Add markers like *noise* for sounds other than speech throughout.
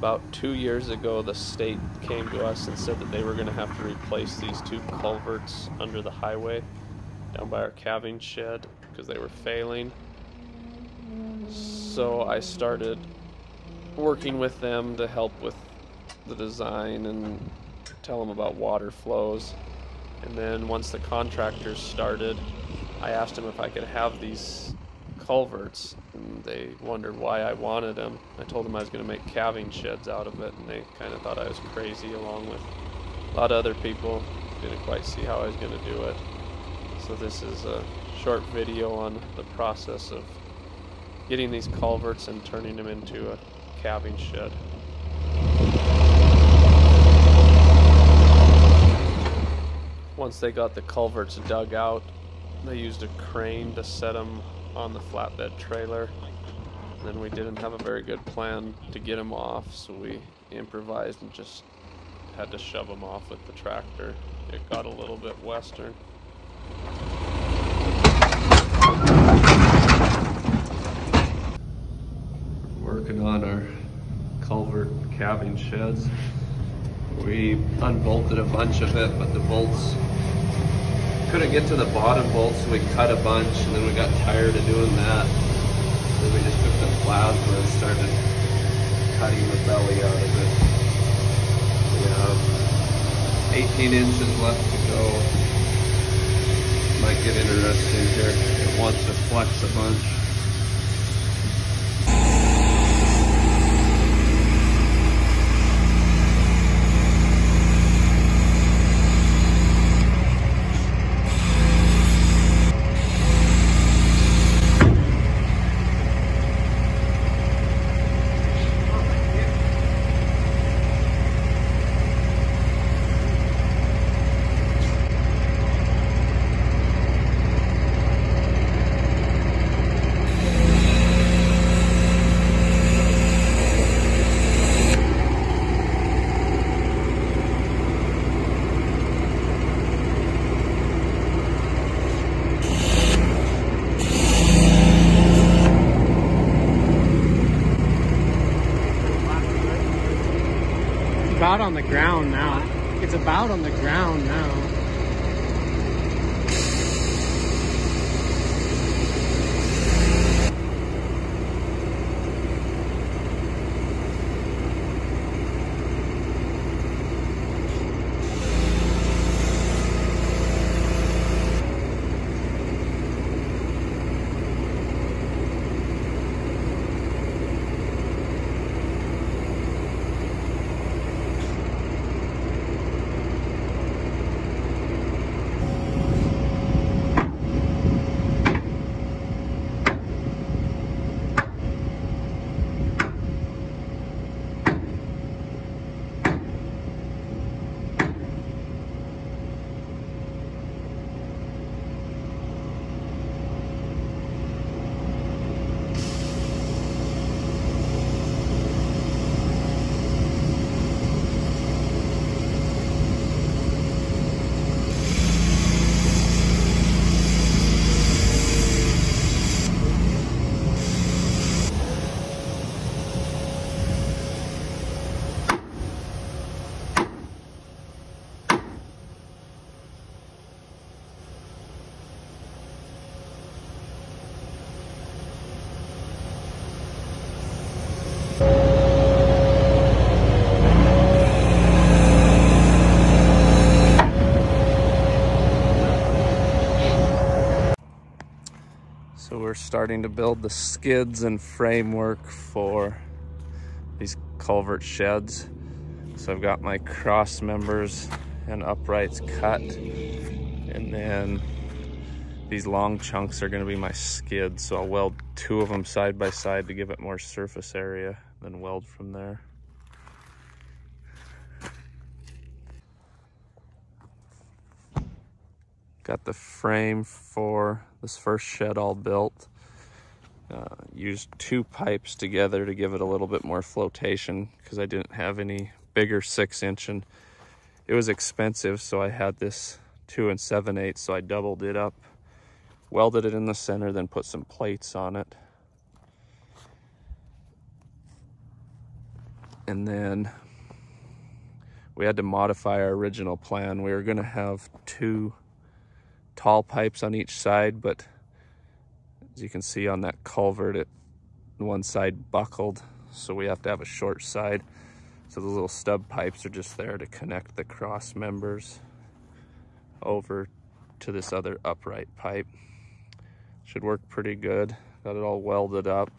about two years ago, the state came to us and said that they were going to have to replace these two culverts under the highway down by our calving shed because they were failing. So I started working with them to help with the design and tell them about water flows. And then once the contractors started, I asked them if I could have these culverts and they wondered why I wanted them. I told them I was going to make calving sheds out of it and they kind of thought I was crazy along with a lot of other people. Didn't quite see how I was going to do it. So this is a short video on the process of getting these culverts and turning them into a calving shed. Once they got the culverts dug out, they used a crane to set them on the flatbed trailer. And then we didn't have a very good plan to get them off, so we improvised and just had to shove them off with the tractor. It got a little bit western. Working on our culvert calving sheds. We unbolted a bunch of it, but the bolts couldn't get to the bottom bolts, so we cut a bunch, and then we got tired of doing that. Then we just took the plasma and started cutting the belly out of it. We have 18 inches left to go. Might get interesting here. It wants to flex a bunch. about on the ground now. It's about on the ground now. So we're starting to build the skids and framework for these culvert sheds. So I've got my cross members and uprights cut. And then these long chunks are gonna be my skids. So I'll weld two of them side by side to give it more surface area, then weld from there. Got the frame for this first shed all built. Uh, used two pipes together to give it a little bit more flotation because I didn't have any bigger six inch and it was expensive so I had this two and seven eighths so I doubled it up welded it in the center then put some plates on it And then we had to modify our original plan. We were gonna have two tall pipes on each side, but as you can see on that culvert, it one side buckled, so we have to have a short side. So the little stub pipes are just there to connect the cross members over to this other upright pipe. Should work pretty good. Got it all welded up.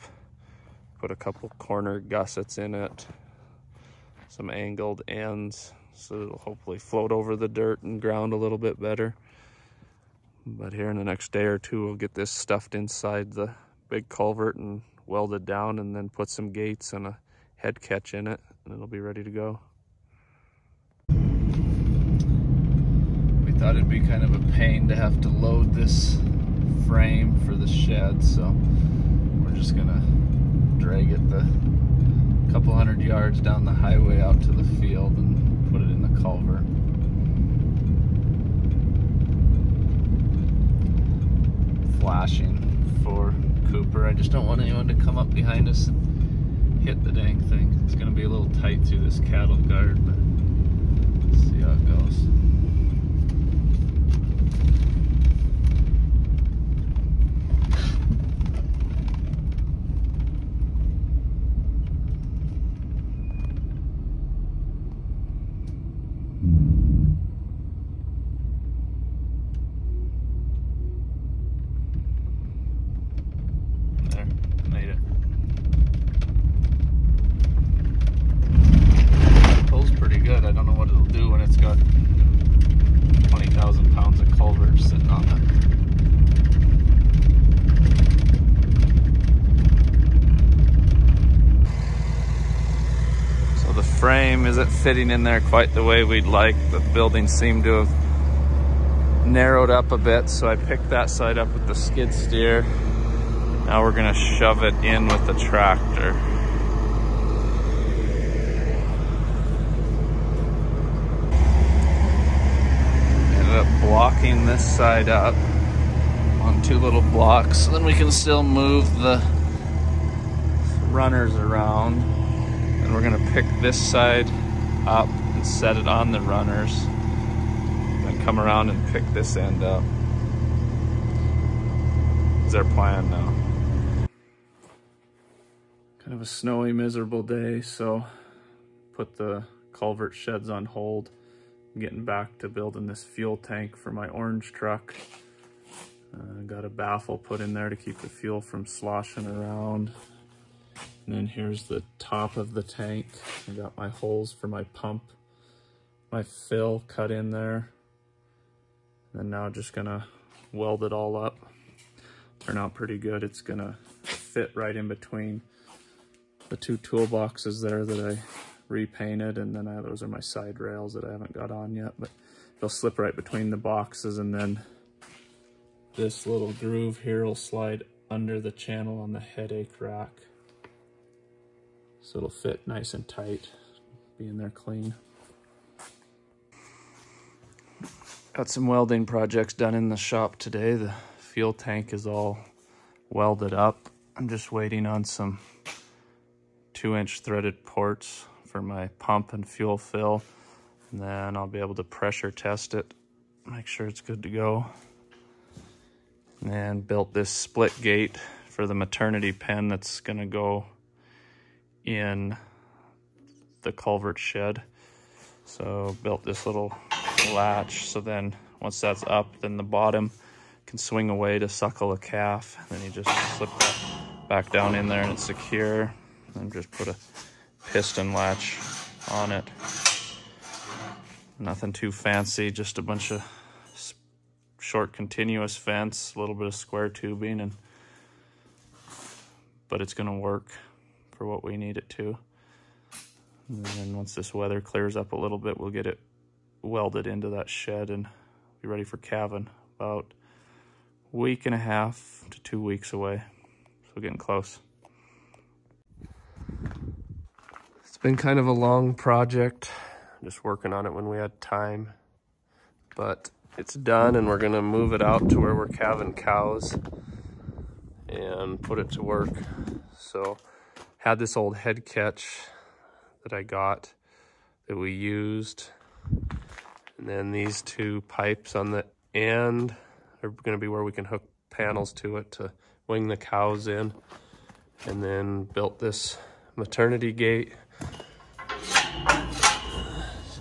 Put a couple corner gussets in it. Some angled ends so it'll hopefully float over the dirt and ground a little bit better. But here in the next day or two, we'll get this stuffed inside the big culvert and welded down and then put some gates and a head catch in it and it'll be ready to go. We thought it'd be kind of a pain to have to load this frame for the shed, so we're just gonna drag it the couple hundred yards down the highway out to the field and put it in the culvert. Flashing for Cooper. I just don't want anyone to come up behind us and hit the dang thing. It's gonna be a little tight through this cattle guard, but see how it goes. There, made it. Pulls pretty good. I don't know what it'll do when it's got 20,000 pounds of culvert sitting on. So the frame isn't fitting in there quite the way we'd like. The building seemed to have narrowed up a bit, so I picked that side up with the skid steer. Now we're gonna shove it in with the tractor. This side up on two little blocks, so then we can still move the runners around. And we're gonna pick this side up and set it on the runners. Then come around and pick this end up. Is our plan now. Kind of a snowy, miserable day, so put the culvert sheds on hold. Getting back to building this fuel tank for my orange truck. Uh, got a baffle put in there to keep the fuel from sloshing around. And then here's the top of the tank. I got my holes for my pump, my fill cut in there. And now just gonna weld it all up. Turn out pretty good. It's gonna fit right in between the two toolboxes there that I repainted and then I, those are my side rails that I haven't got on yet but they'll slip right between the boxes and then this little groove here will slide under the channel on the headache rack. So it'll fit nice and tight be in there clean. Got some welding projects done in the shop today. The fuel tank is all welded up. I'm just waiting on some two inch threaded ports for my pump and fuel fill. And then I'll be able to pressure test it, make sure it's good to go. And built this split gate for the maternity pen that's gonna go in the culvert shed. So built this little latch. So then once that's up, then the bottom can swing away to suckle a calf. Then you just slip that back down in there and it's secure and just put a piston latch on it. Nothing too fancy, just a bunch of short continuous fence, a little bit of square tubing, and but it's gonna work for what we need it to. And then once this weather clears up a little bit, we'll get it welded into that shed and be ready for calving. About week and a half to two weeks away. So getting close. It's been kind of a long project, just working on it when we had time. But it's done and we're gonna move it out to where we're calving cows and put it to work. So had this old head catch that I got that we used. And then these two pipes on the end are gonna be where we can hook panels to it to wing the cows in. And then built this maternity gate.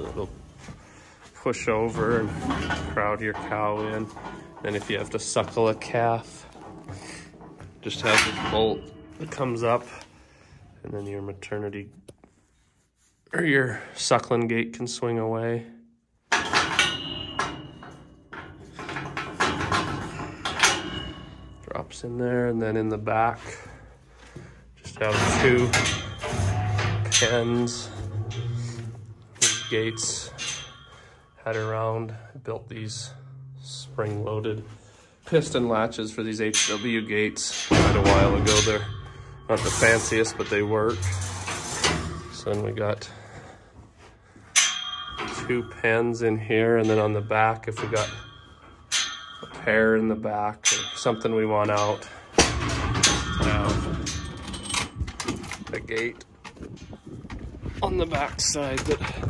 So it'll push over and crowd your cow in. Then if you have to suckle a calf, just have this bolt that comes up and then your maternity or your suckling gate can swing away. Drops in there and then in the back, just have two pens, gates had around, built these spring loaded piston latches for these HW gates quite a while ago. They're not the fanciest, but they work. So then we got two pens in here, and then on the back, if we got a pair in the back or something we want out, a gate on the back side that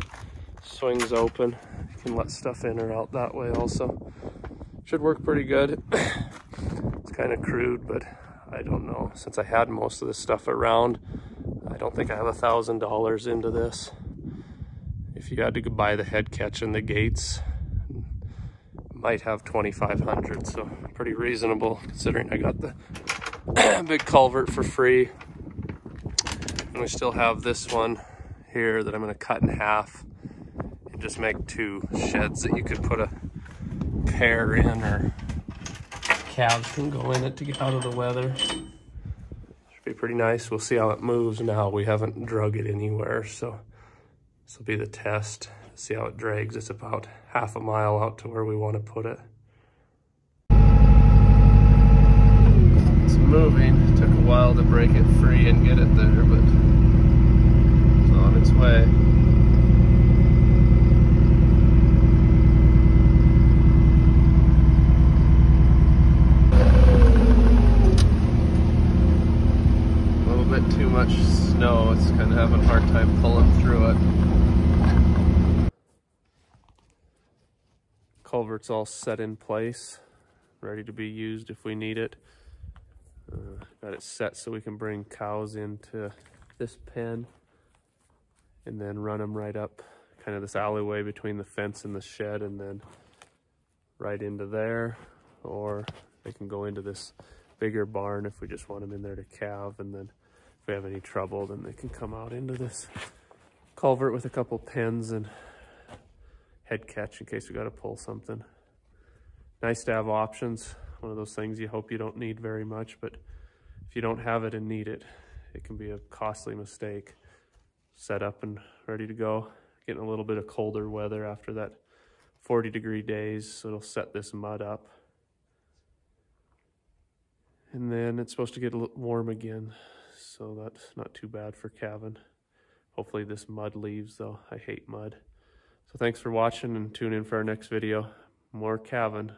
swings open. You can let stuff in or out that way also. Should work pretty good. *clears throat* it's kind of crude, but I don't know. Since I had most of this stuff around, I don't think I have a thousand dollars into this. If you had to buy the head catch and the gates, might have 2,500, so pretty reasonable considering I got the *clears throat* big culvert for free. And we still have this one here that I'm gonna cut in half just make two sheds that you could put a pair in or calves can go in it to get out of the weather. Should be pretty nice. We'll see how it moves now. We haven't drug it anywhere, so this will be the test. See how it drags. It's about half a mile out to where we want to put it. It's moving. It took a while to break it free and get it there, but it's on its way. too much snow. It's kind of having a hard time pulling through it. Culvert's all set in place, ready to be used if we need it. Uh, got it set so we can bring cows into this pen and then run them right up kind of this alleyway between the fence and the shed and then right into there or they can go into this bigger barn if we just want them in there to calve and then we have any trouble, then they can come out into this culvert with a couple pins and head catch in case we got to pull something. Nice to have options. One of those things you hope you don't need very much, but if you don't have it and need it, it can be a costly mistake. Set up and ready to go. Getting a little bit of colder weather after that 40 degree days, so it'll set this mud up. And then it's supposed to get a little warm again so that's not too bad for calving. Hopefully this mud leaves though. I hate mud. So thanks for watching and tune in for our next video. More calving.